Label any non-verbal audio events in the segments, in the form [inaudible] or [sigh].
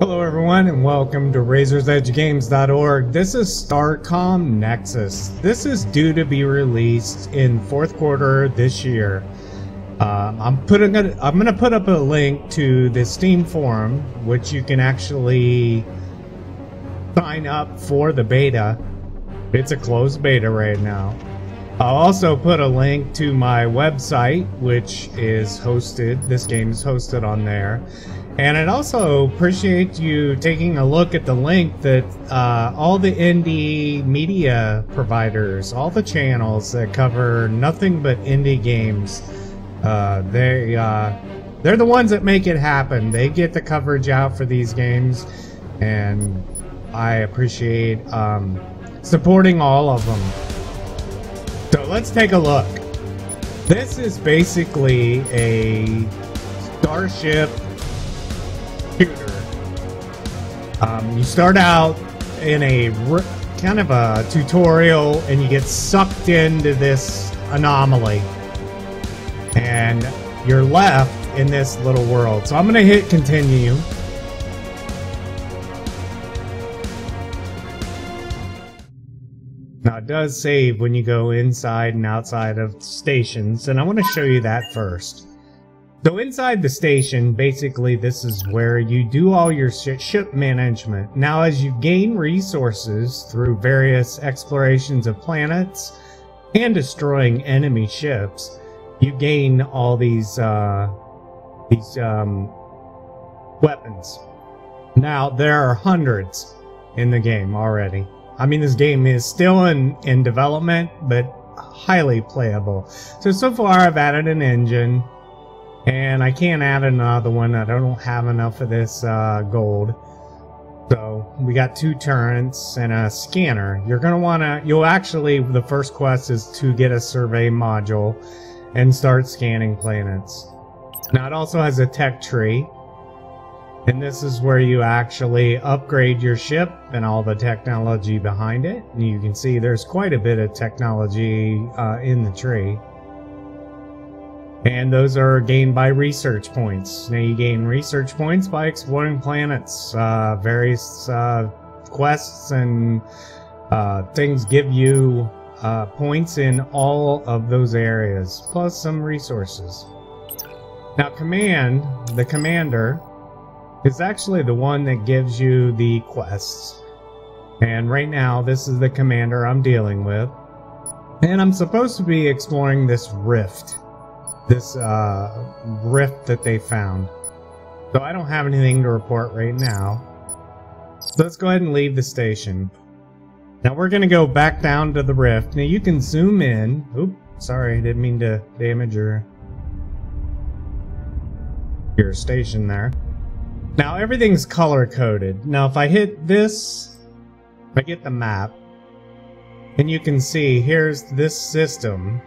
Hello everyone and welcome to Razor'sEdgeGames.org. This is Starcom Nexus. This is due to be released in fourth quarter this year. Um, I'm putting a, I'm gonna put up a link to the Steam forum, which you can actually sign up for the beta. It's a closed beta right now. I'll also put a link to my website, which is hosted. This game is hosted on there. And I'd also appreciate you taking a look at the link that uh, all the indie media providers, all the channels that cover nothing but indie games, uh, they uh, they're the ones that make it happen. They get the coverage out for these games, and I appreciate um, supporting all of them. So let's take a look. This is basically a Starship Um, you start out in a kind of a tutorial and you get sucked into this anomaly. And you're left in this little world. So I'm going to hit continue. Now it does save when you go inside and outside of stations, and I want to show you that first. So inside the station, basically this is where you do all your ship management. Now as you gain resources through various explorations of planets and destroying enemy ships, you gain all these uh, these um, weapons. Now there are hundreds in the game already. I mean this game is still in, in development, but highly playable. So so far I've added an engine and I can't add another one. I don't have enough of this uh, gold. So we got two turrets and a scanner. You're going to want to, you'll actually, the first quest is to get a survey module and start scanning planets. Now it also has a tech tree. And this is where you actually upgrade your ship and all the technology behind it. And you can see there's quite a bit of technology uh, in the tree. And those are gained by research points. Now you gain research points by exploring planets. Uh, various uh, quests and uh, things give you uh, points in all of those areas, plus some resources. Now command, the commander, is actually the one that gives you the quests. And right now, this is the commander I'm dealing with. And I'm supposed to be exploring this rift this uh, rift that they found. So I don't have anything to report right now. So let's go ahead and leave the station. Now we're going to go back down to the rift. Now you can zoom in. Oop, sorry, I didn't mean to damage your, your station there. Now everything's color coded. Now if I hit this, if I get the map, and you can see here's this system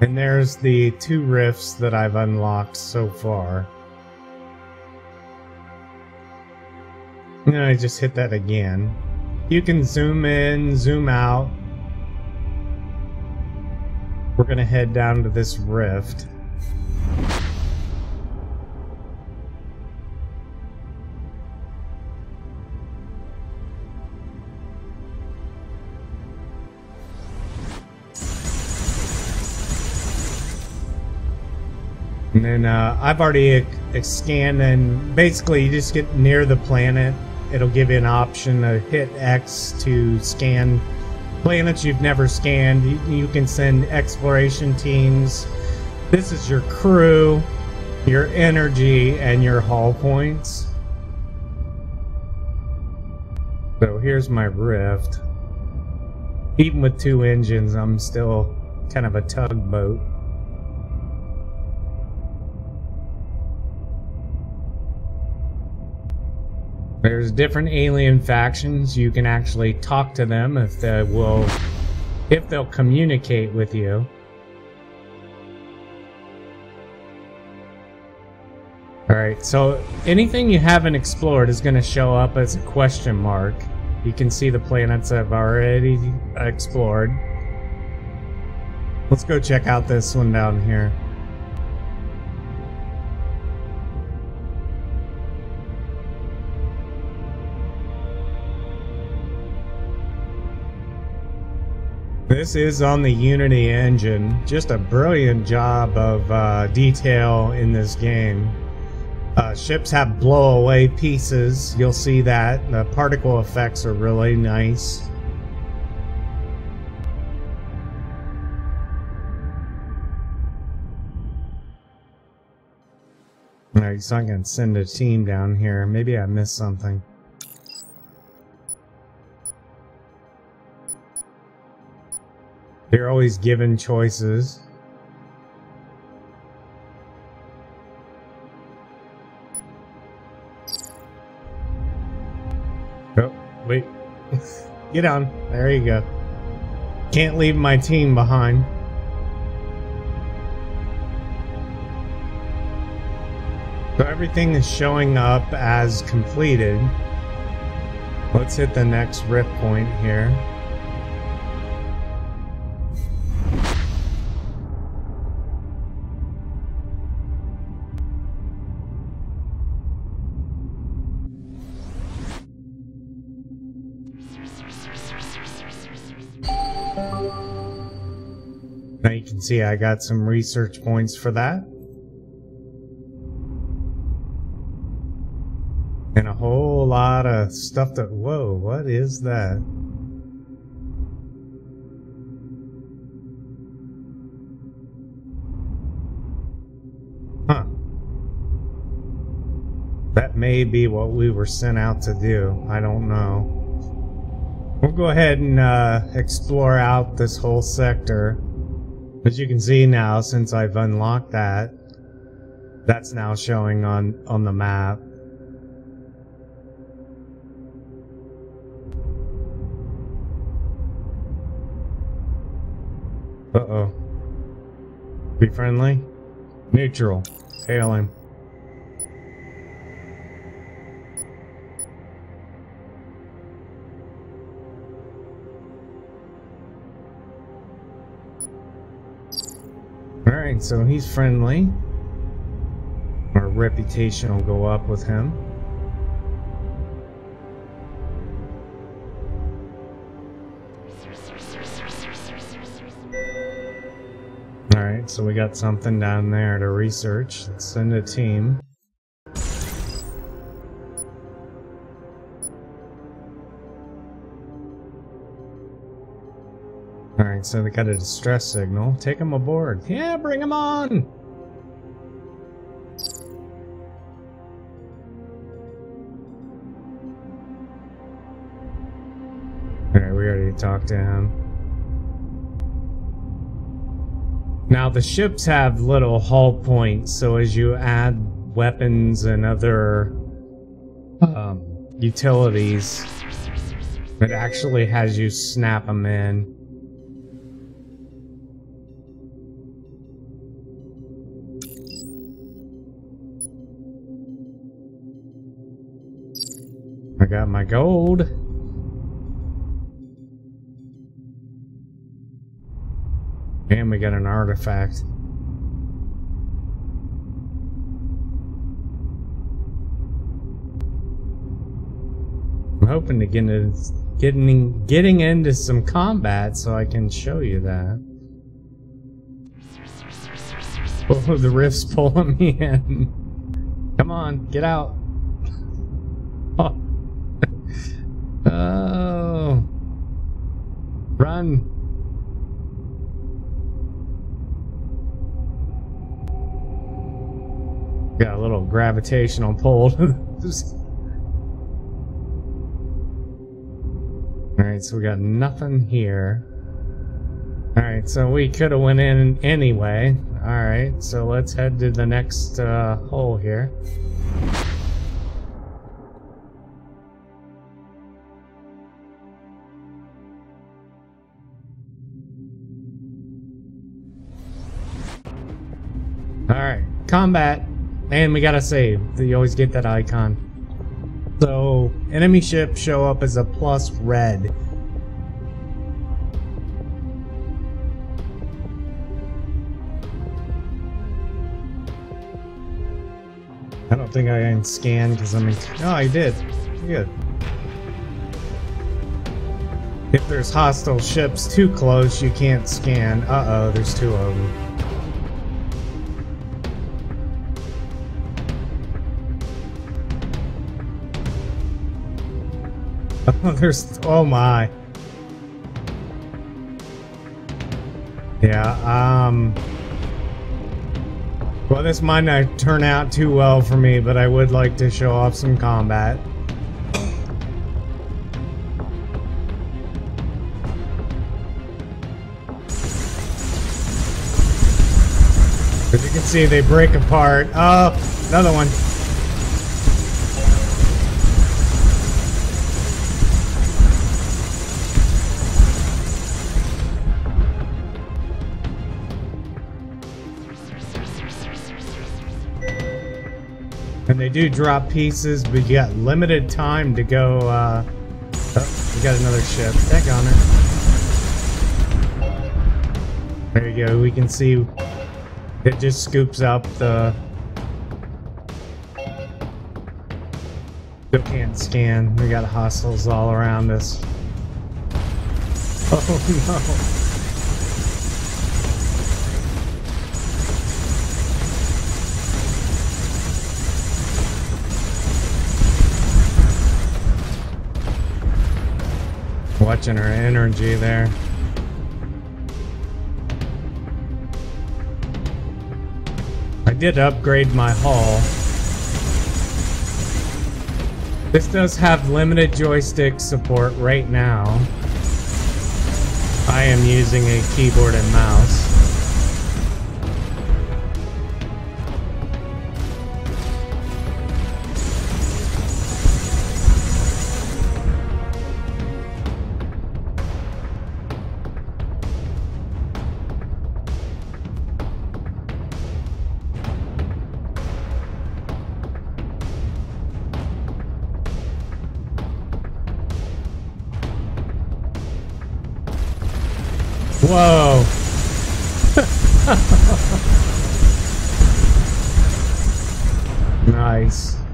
and there's the two rifts that I've unlocked so far. And I just hit that again. You can zoom in, zoom out. We're gonna head down to this rift. And then uh, I've already scanned and basically you just get near the planet. It'll give you an option to hit X to scan planets you've never scanned. You, you can send exploration teams. This is your crew, your energy, and your hull points. So here's my rift. Even with two engines, I'm still kind of a tugboat. There's different alien factions. You can actually talk to them if they will, if they'll communicate with you. Alright, so anything you haven't explored is going to show up as a question mark. You can see the planets I've already explored. Let's go check out this one down here. This is on the Unity engine. Just a brilliant job of uh, detail in this game. Uh, ships have blow away pieces. You'll see that. The particle effects are really nice. Alright, so I can send a team down here. Maybe I missed something. You're always given choices. Oh, wait. [laughs] Get on. There you go. Can't leave my team behind. So everything is showing up as completed. Let's hit the next rift point here. See I got some research points for that. And a whole lot of stuff that, whoa, what is that? Huh. That may be what we were sent out to do. I don't know. We'll go ahead and uh, explore out this whole sector. As you can see now, since I've unlocked that, that's now showing on, on the map. Uh-oh. Be friendly? Neutral. Hail him. Alright, so he's friendly. Our reputation will go up with him. Alright, so we got something down there to research. Let's send a team. Alright, so they got a distress signal. Take them aboard. Yeah, bring them on! Alright, we already talked to him. Now the ships have little hull points, so as you add weapons and other um, utilities, it actually has you snap them in. I got my gold. And we got an artifact. I'm hoping to get into, getting getting into some combat so I can show you that. Oh, the rift's pulling me in. Come on, get out. Oh. Oh. Run. Got a little gravitational pull. [laughs] Alright, so we got nothing here. Alright, so we could have went in anyway. Alright, so let's head to the next uh, hole here. Combat. And we gotta save. You always get that icon. So, enemy ships show up as a plus red. I don't think I can scan because I'm in... Oh, I did. Good. If there's hostile ships too close, you can't scan. Uh-oh, there's two of them. [laughs] there's... Oh, my. Yeah, um... Well, this might not turn out too well for me, but I would like to show off some combat. As you can see, they break apart. Oh, another one. And they do drop pieces, but you got limited time to go, uh... Oh, we got another ship. Heck on it. There you go, we can see it just scoops up the... Still can't scan. We got hostiles all around us. [laughs] Oh no. Watching her energy there. I did upgrade my hull. This does have limited joystick support right now. I am using a keyboard and mouse. Whoa. [laughs] nice.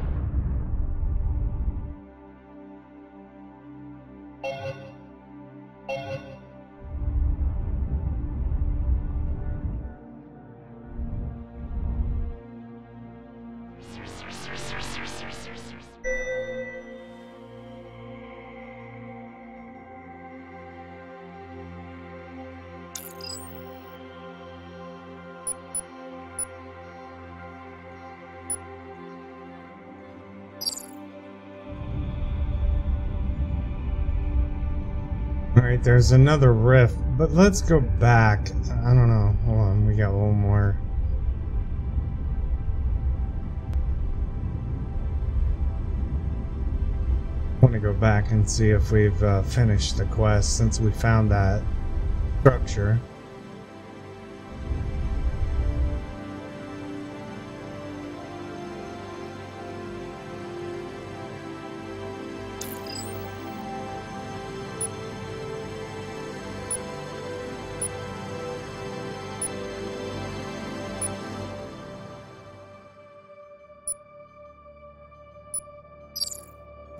Alright, there's another rift, but let's go back. I don't know. Hold on, we got one more. Want to go back and see if we've uh, finished the quest since we found that structure.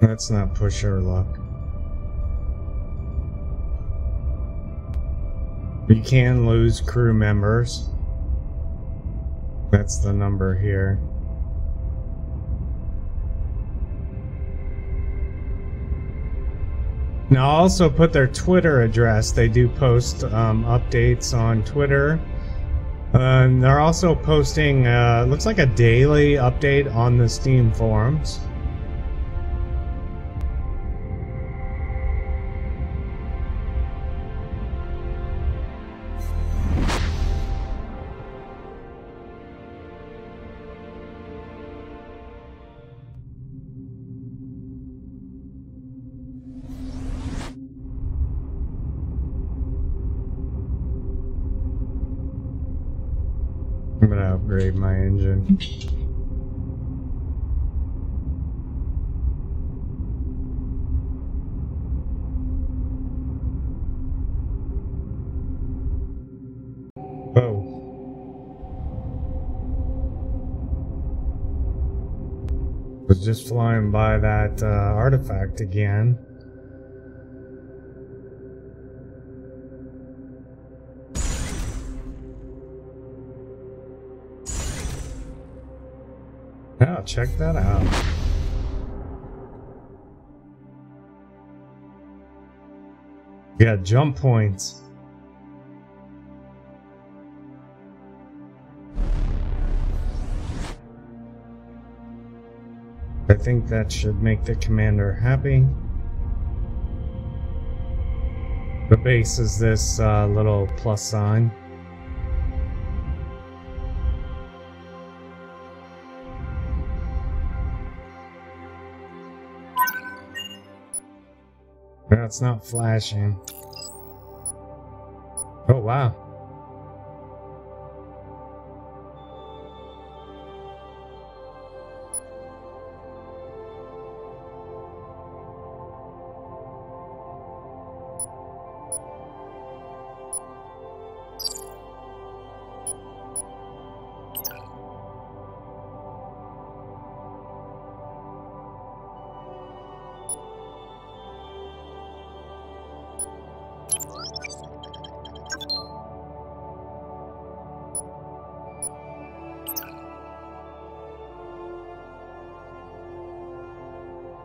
Let's not push our luck. We can lose crew members. That's the number here. Now, I'll also put their Twitter address. They do post um, updates on Twitter. Uh, and they're also posting, uh, looks like a daily update on the Steam forums. Upgrade my engine. Oh. Was just flying by that uh, artifact again. Check that out. Yeah, jump points. I think that should make the commander happy. The base is this uh, little plus sign. That's not flashing. Oh, wow.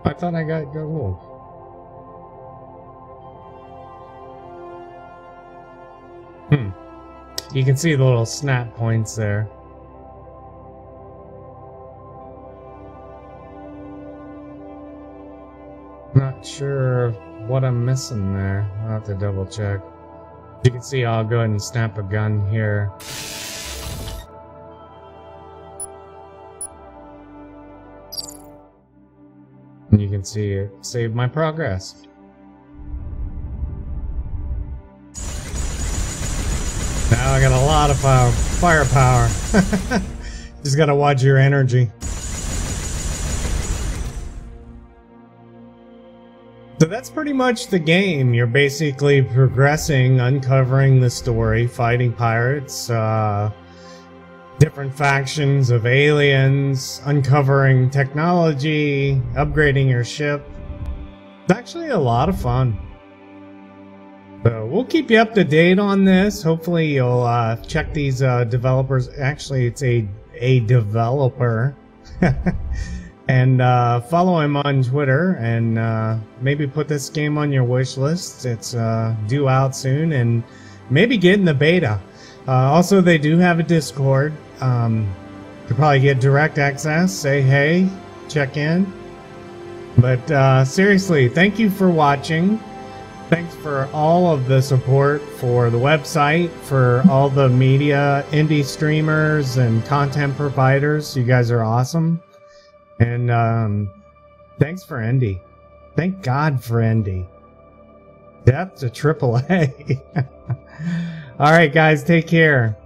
I thought I got gold. Hmm. You can see the little snap points there. Not sure what I'm missing there. I'll have to double check. You can see I'll go ahead and snap a gun here. And you can see it saved my progress. Now I got a lot of power, firepower. [laughs] Just gotta watch your energy. So that's pretty much the game. You're basically progressing, uncovering the story, fighting pirates, uh, different factions of aliens, uncovering technology, upgrading your ship. It's actually a lot of fun. So we'll keep you up to date on this. Hopefully you'll uh, check these uh, developers. Actually, it's a a developer. [laughs] and uh, follow him on Twitter and uh, maybe put this game on your wish list. It's uh, due out soon and maybe get in the beta. Uh, also, they do have a Discord. Um, you probably get direct access. Say hey, check in. But uh, seriously, thank you for watching. Thanks for all of the support for the website, for all the media, indie streamers, and content providers. You guys are awesome. And um, thanks for indie. Thank God for indie. Death to AAA. All right, guys, take care.